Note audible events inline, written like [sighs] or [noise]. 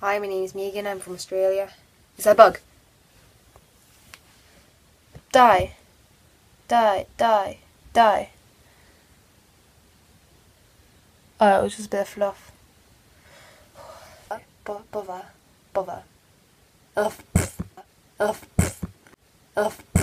Hi, my name is Megan. I'm from Australia. Is that a bug? Die. Die. Die. Die. Oh, it was just a bit of fluff. [sighs] Bother. Bother. Uff. Uff. Uff.